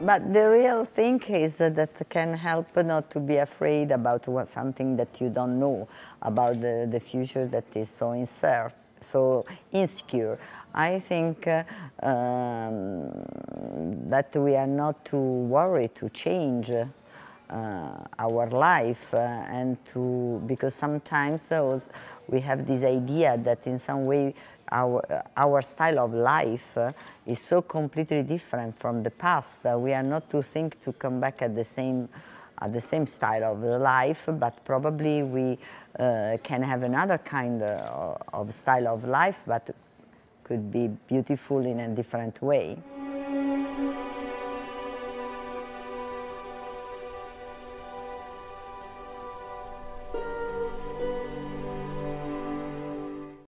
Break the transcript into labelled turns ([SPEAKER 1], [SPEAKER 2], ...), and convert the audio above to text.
[SPEAKER 1] But the real thing is that can help not to be afraid about what, something that you don't know, about the, the future that is so insert, so insecure. I think uh, um, that we are not too worried to change our life uh, and to because sometimes uh, we have this idea that in some way our, our style of life uh, is so completely different from the past. Uh, we are not to think to come back at the same at the same style of life, but probably we uh, can have another kind uh, of style of life, but could be beautiful in a different way.